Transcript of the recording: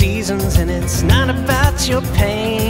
seasons, and it's not about your pain.